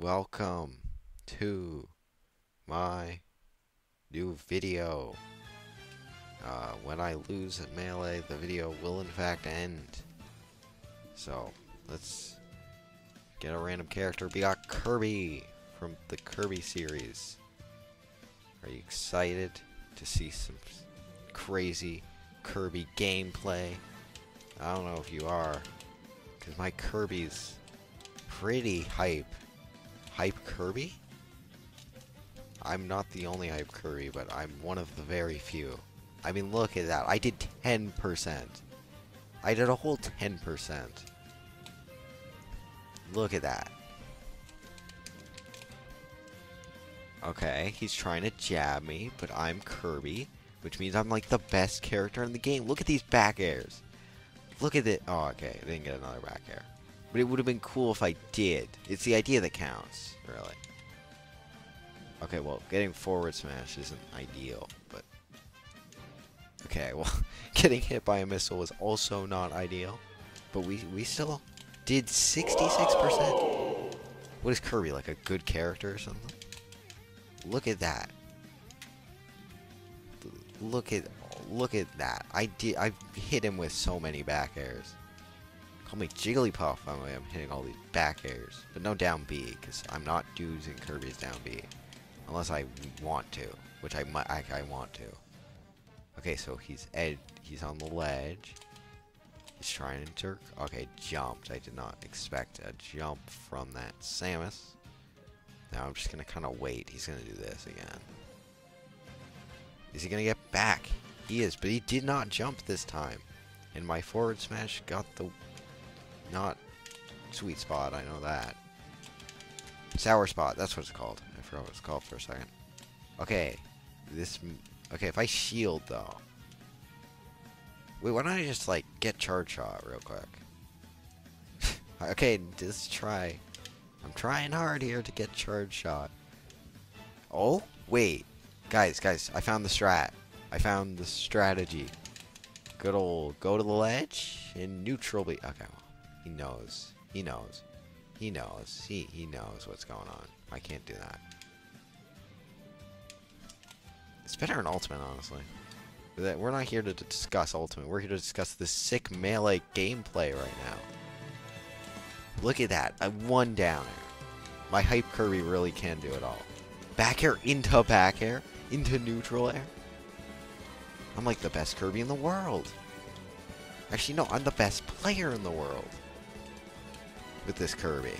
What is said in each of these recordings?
welcome to my new video. Uh, when I lose at Melee, the video will in fact end. So, let's get a random character. We got Kirby from the Kirby series. Are you excited to see some crazy Kirby gameplay? I don't know if you are, because my Kirby's pretty hype. Hype Kirby? I'm not the only hype Kirby, but I'm one of the very few. I mean, look at that. I did 10%. I did a whole 10%. Look at that. Okay, he's trying to jab me, but I'm Kirby, which means I'm like the best character in the game. Look at these back airs. Look at it. Oh, okay. I didn't get another back air. But it would have been cool if I did. It's the idea that counts, really. Okay, well, getting forward smash isn't ideal, but... Okay, well, getting hit by a missile was also not ideal. But we, we still did 66%. What is Kirby, like a good character or something? Look at that. Look at look at that. I did I hit him with so many back airs. Call me Jigglypuff I'm hitting all these back airs. But no down B, because I'm not using Kirby's down B. Unless I want to, which I might I, I want to. Okay, so he's ed he's on the ledge. He's trying to jerk. Okay, jumped. I did not expect a jump from that Samus. Now I'm just gonna kinda wait. He's gonna do this again. Is he gonna get back? He is, but he did not jump this time. And my forward smash got the not sweet spot, I know that. Sour spot, that's what it's called. I forgot what it's called for a second. Okay, this... Okay, if I shield, though... Wait, why don't I just, like, get charge shot real quick? okay, just try. I'm trying hard here to get charge shot. Oh, wait. Guys, guys, I found the strat. I found the strategy. Good old go to the ledge and neutral B okay. Well, he knows. He knows. He knows. He he knows what's going on. I can't do that. It's better in Ultimate, honestly. We're not here to discuss Ultimate. We're here to discuss the sick melee gameplay right now. Look at that. I one down air. My hype Kirby really can do it all. Back air into back air into neutral air. I'm like the best Kirby in the world. Actually, no, I'm the best player in the world. With this Kirby.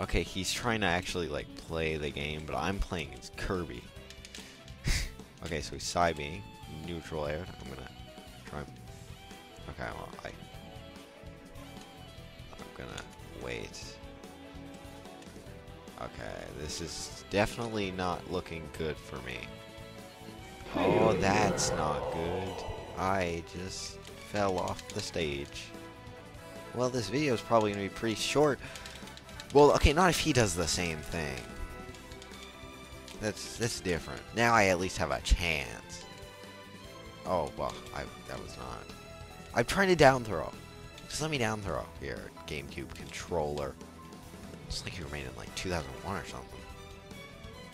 Okay, he's trying to actually, like, play the game, but I'm playing as Kirby. okay, so he's side neutral air. I'm gonna try Okay, well, I... I'm gonna wait. Okay, this is definitely not looking good for me. Oh, that's not good. I just fell off the stage. Well, this video is probably going to be pretty short. Well, okay, not if he does the same thing. That's that's different. Now I at least have a chance. Oh, well, I, that was not. I'm trying to down throw. Just let me down throw here, GameCube controller. It's like you were made in like 2001 or something.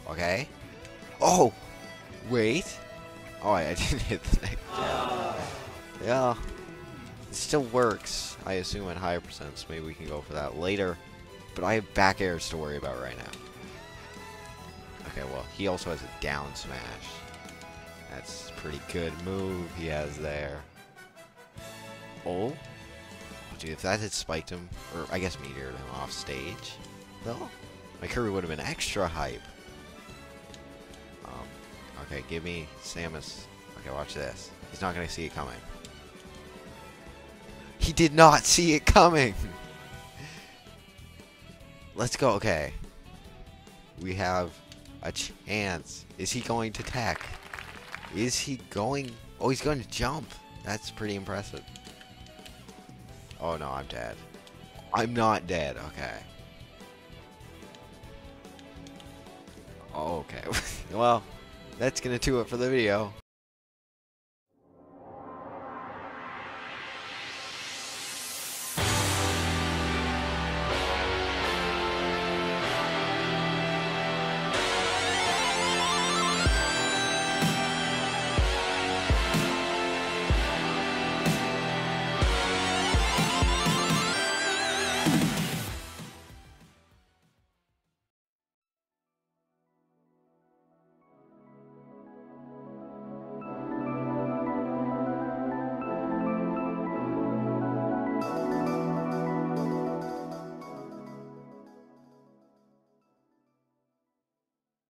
Okay. Oh! Wait. Oh, I, I didn't hit the next yeah. It still works, I assume, at higher percents. Maybe we can go for that later. But I have back airs to worry about right now. Okay, well, he also has a down smash. That's a pretty good move he has there. Oh? Dude, if that had spiked him, or I guess meteored him off stage, though, my Kirby would have been extra hype. Um, okay, give me Samus. Okay, watch this. He's not going to see it coming. He did not see it coming! Let's go, okay. We have a chance. Is he going to tech? Is he going... Oh, he's going to jump. That's pretty impressive. Oh no, I'm dead. I'm not dead, okay. Okay. well, that's gonna do it for the video.